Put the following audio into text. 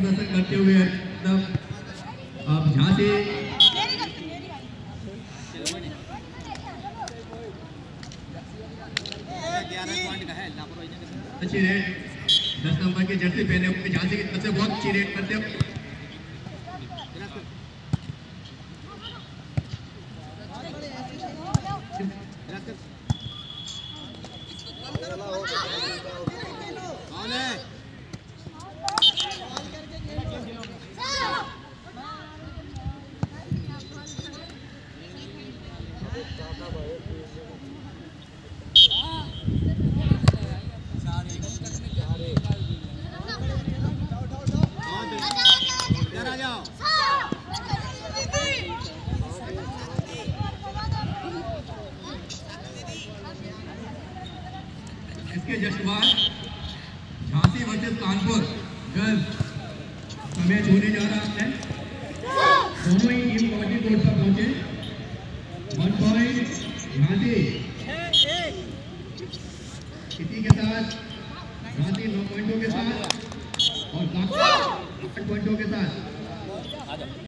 प्रदर्शन करते हुए एकदम अब झांसी अच्छी रेट। दस नंबर की जर्सी पहने हुए झांसी की तरफ़ से बहुत अच्छी रेट करते हुए इसके just Jhansi versus Kanpur. Girls match होने जा रहा है। दोनों ही वन पॉइंट इसी के साथ झांसी नौ पॉइंटों के साथ और पॉइंटों के साथ